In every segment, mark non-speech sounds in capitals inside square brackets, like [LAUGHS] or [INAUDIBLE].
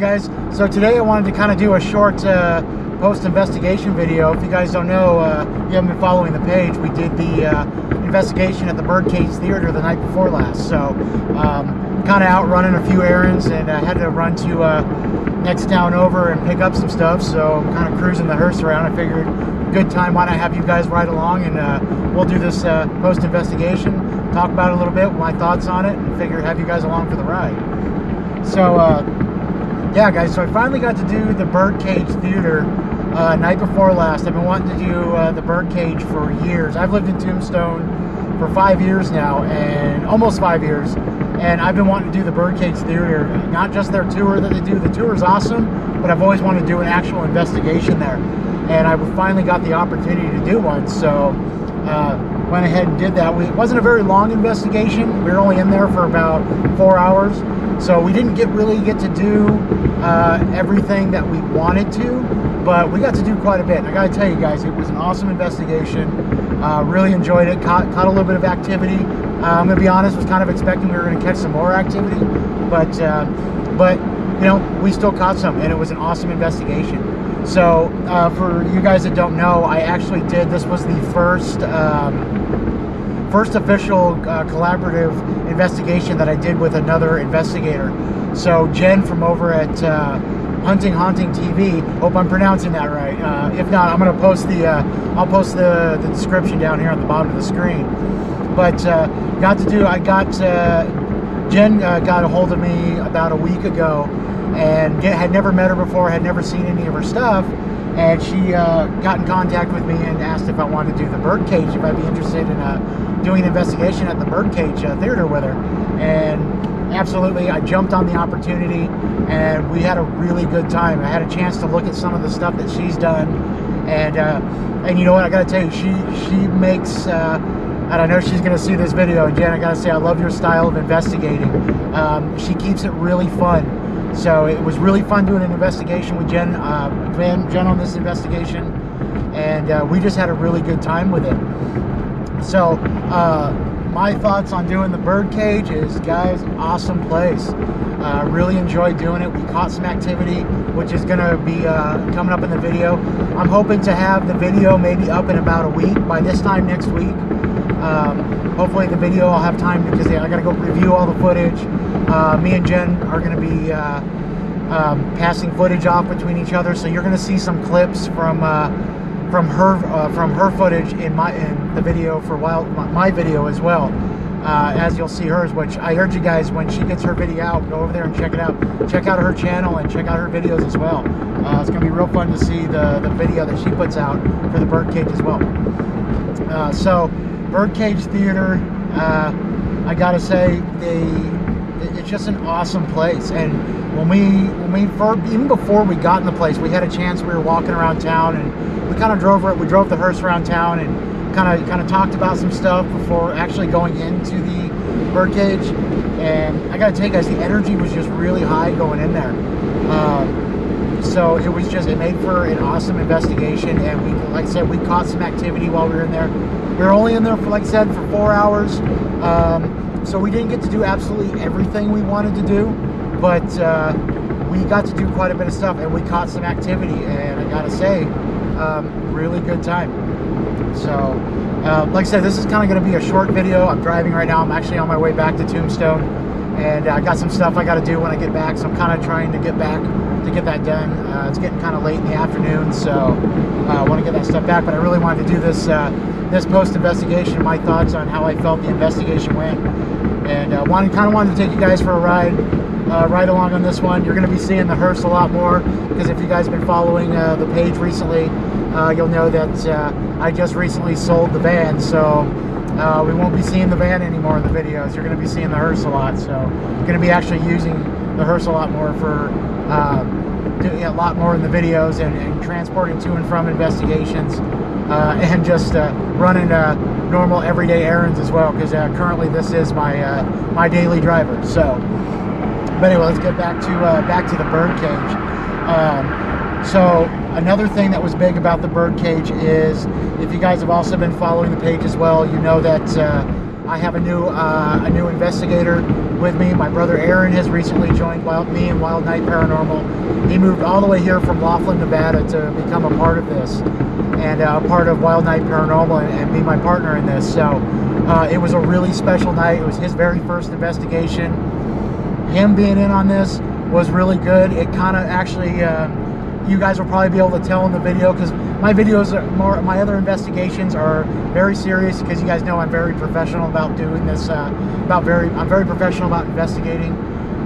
guys. So today I wanted to kind of do a short uh, post-investigation video. If you guys don't know, uh, you haven't been following the page, we did the uh, investigation at the Birdcage Theater the night before last. So um, kind of out running a few errands and I had to run to uh, next town over and pick up some stuff. So I'm kind of cruising the hearse around. I figured good time, why not have you guys ride along and uh, we'll do this uh, post-investigation, talk about it a little bit, my thoughts on it, and figure have you guys along for the ride. So yeah, guys, so I finally got to do the Birdcage Theater uh, night before last. I've been wanting to do uh, the Birdcage for years. I've lived in Tombstone for five years now, and almost five years, and I've been wanting to do the Birdcage Theater, not just their tour that they do. The tour is awesome, but I've always wanted to do an actual investigation there, and I finally got the opportunity to do one. So. Uh, went ahead and did that. We, it wasn't a very long investigation. We were only in there for about four hours, so we didn't get really get to do uh, everything that we wanted to, but we got to do quite a bit. I got to tell you guys, it was an awesome investigation. Uh, really enjoyed it. Caught, caught a little bit of activity. Uh, I'm gonna be honest, was kind of expecting we were gonna catch some more activity, but uh, but you know we still caught some, and it was an awesome investigation. So uh, for you guys that don't know, I actually did. This was the first. Um, first official uh, collaborative investigation that I did with another investigator. So Jen from over at uh, Hunting Haunting TV. Hope I'm pronouncing that right. Uh, if not, I'm gonna post the uh, I'll post the, the description down here on the bottom of the screen. But uh, got to do. I got Jen got a hold of me about a week ago, and get, had never met her before. Had never seen any of her stuff and she uh, got in contact with me and asked if I wanted to do the birdcage, if I'd be interested in uh, doing an investigation at the birdcage uh, theater with her. And absolutely, I jumped on the opportunity, and we had a really good time. I had a chance to look at some of the stuff that she's done, and uh, and you know what? I got to tell you, she she makes. Uh, and I know she's going to see this video. And Jen, I got to say, I love your style of investigating. Um, she keeps it really fun so it was really fun doing an investigation with Jen, uh, Jen on this investigation, and uh, we just had a really good time with it. So uh, my thoughts on doing the birdcage is, guys, awesome place. Uh, really enjoyed doing it. We caught some activity, which is going to be uh, coming up in the video. I'm hoping to have the video maybe up in about a week. By this time next week, um, hopefully the video I'll have time because I got to go review all the footage. Uh, me and Jen are going to be uh, um, passing footage off between each other, so you're going to see some clips from uh, from her uh, from her footage in my in the video for my video as well. Uh, as you'll see hers, which I urge you guys when she gets her video out, go over there and check it out. Check out her channel and check out her videos as well. It's gonna be real fun to see the the video that she puts out for the birdcage as well. so Birdcage Theater, I gotta say, it's just an awesome place. And when we when we even before we got in the place, we had a chance. We were walking around town, and we kind of drove we drove the hearse around town, and kind of kind of talked about some stuff before actually going into the birdcage. And I gotta tell you guys, the energy was just really high going in there. Um, so it was just it made for an awesome investigation, and we like I said, we caught some activity while we were in there we were only in there for, like I said, for four hours. Um, so we didn't get to do absolutely everything we wanted to do, but uh, we got to do quite a bit of stuff and we caught some activity. And I gotta say, um, really good time. So, uh, like I said, this is kind of going to be a short video. I'm driving right now. I'm actually on my way back to Tombstone, and I got some stuff I got to do when I get back. So I'm kind of trying to get back to get that done. Uh, it's getting kind of late in the afternoon, so uh, I want to get that stuff back. But I really wanted to do this uh, this post investigation, my thoughts on how I felt the investigation went, and uh, wanted kind of wanted to take you guys for a ride. Uh, ride along on this one. You're going to be seeing the hearse a lot more because if you guys have been following uh, the page recently, you'll know that I just recently sold the van, so uh, we won't be seeing the van anymore in the videos. You're going to be seeing the hearse a lot. So going to be actually using the hearse a lot more for uh, doing a lot more in the videos and, and transporting to and from investigations uh, [LAUGHS] and just uh, running uh, normal everyday errands as well because uh, currently this is my uh, my daily driver. So, but anyway, let's get back to back to the birdcage. Um, so another thing that was big about the birdcage is if you guys have also been following the page as well, you know that I have a new uh, a new investigator with me. My brother Aaron has recently joined Wild, me and Wild Night Paranormal. He moved all the way here from Laughlin, Nevada to become a part of this and uh, a part of Wild Night Paranormal and, and be my partner in this. So uh, it was a really special night. It was his very first investigation. Him being in on this was really good. It kind of actually, uh, you guys will probably be able to tell in the video because my videos are more, my other investigations are very serious because you guys know I'm very professional about doing this, uh, about very, I'm very professional about investigating.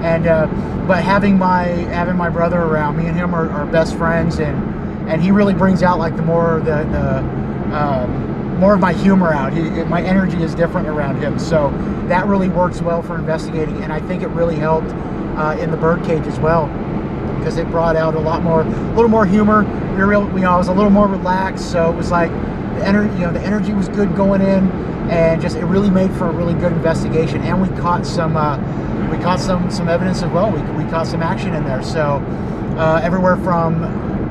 And, uh, but having my, having my brother around, me and him are, are best friends and, and he really brings out like the more, the, the, um, more of my humor out. He, my energy is different around him. So that really works well for investigating. And I think it really helped uh, in the birdcage as well because it brought out a lot more, a little more humor. We were, real, you know, I was a little more relaxed, so it was like the energy, you know, the energy was good going in, and just it really made for a really good investigation. And we caught some, uh, we caught some some evidence as well. We we caught some action in there. So uh, everywhere from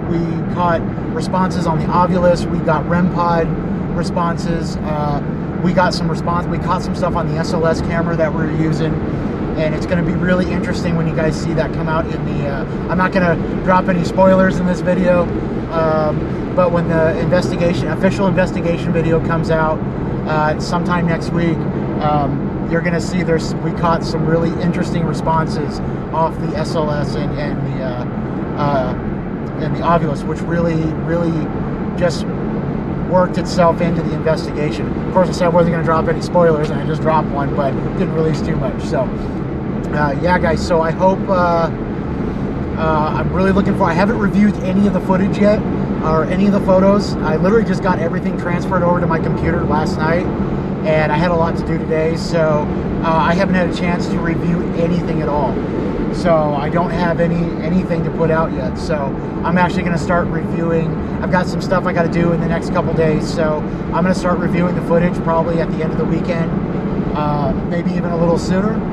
we caught responses on the Ovilus, we got REM pod responses. Uh, we got some response. We caught some stuff on the SLS camera that we are using and it's going to be really interesting when you guys see that come out in the uh, I'm not going to drop any spoilers in this video um, but when the investigation official investigation video comes out uh, sometime next week um, you're going to see there's we caught some really interesting responses off the SLS and, and the uh, uh, and the Ovilus which really really just worked itself into the investigation. Of course, I said I wasn't going to drop any spoilers, and I just dropped one, but didn't release too much. So, uh, yeah, guys. So I hope. Uh, uh, I'm really looking for. I haven't reviewed any of the footage yet, or any of the photos. I literally just got everything transferred over to my computer last night, and I had a lot to do today, so uh, I haven't had a chance to review anything at all. So I don't have any anything to put out yet. So I'm actually going to start reviewing. I've got some stuff I got to do in the next couple days, so I'm going to start reviewing the footage probably at the end of the weekend, uh, maybe even a little sooner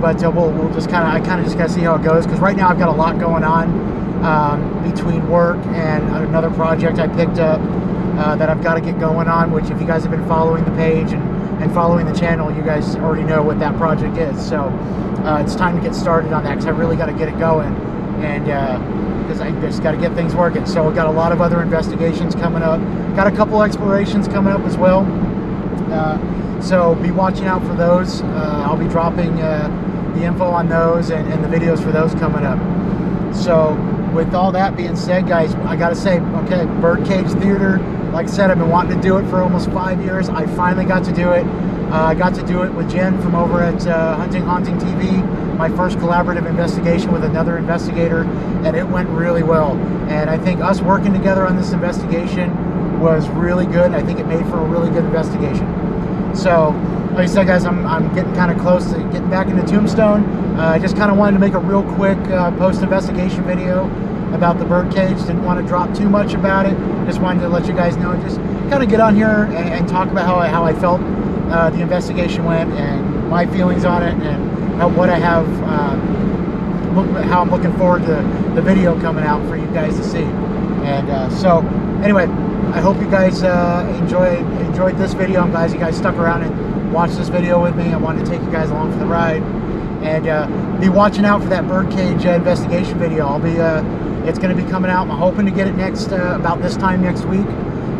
but uh, we'll, we'll just kind of I kind of just gotta see how it goes because right now I've got a lot going on um, between work and another project I picked up uh, that I've got to get going on which if you guys have been following the page and, and following the channel you guys already know what that project is. So uh, it's time to get started on that because I really got to get it going and because uh, I just got to get things working. So we've got a lot of other investigations coming up. Got a couple explorations coming up as well. Uh, so be watching out for those. Uh, I'll be dropping the info on those and, and, the videos for those coming up. So with all that being said, guys, I got to say, okay, Birdcage Theater, like I said, I've been wanting to do it for almost five years. I finally got to do it. Uh, I got to do it with Jen from over at uh, Hunting Haunting TV, my first collaborative investigation with another investigator, and it went really well. And I think us working together on this investigation was really good. I think it made for a really good investigation. So, like I said, guys, I'm, I'm getting kind of close to getting back into Tombstone. Uh, I just kind of wanted to make a real quick uh, post-investigation video about the birdcage. Didn't want to drop too much about it. Just wanted to let you guys know, and just kind of get on here and, and talk about how I, how I felt uh, the investigation went and my feelings on it and how, what I have, uh, look, how I'm looking forward to the video coming out for you guys to see. And uh, so, anyway, I hope you guys uh, enjoyed enjoyed this video. I'm glad you guys stuck around and watched this video with me. I wanted to take you guys along for the ride. And uh, be watching out for that birdcage uh, investigation video. I'll be, uh, it's going to be coming out. I'm hoping to get it next, uh, about this time next week.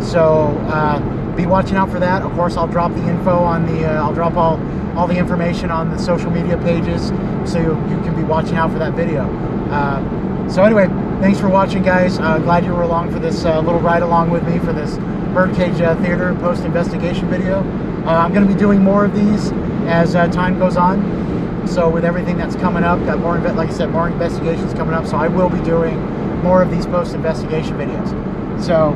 So uh, be watching out for that. Of course, I'll drop the info on the, I'll drop all, all the information on the social media pages so you, you can be watching out for that video. so anyway, thanks for watching, guys. Glad you were along for this little ride along with me for this Birdcage uh, Theater post investigation video. Uh, I'm going to be doing more of these as uh, time goes on. So with everything that's coming up, got more, like I said, more investigations coming up. So I will be doing more of these post investigation videos. So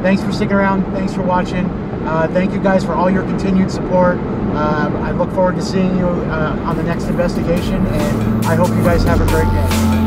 thanks for sticking around. Thanks for watching. Uh, thank you guys for all your continued support. I look forward to seeing you on the next investigation, and I hope you guys have a great day.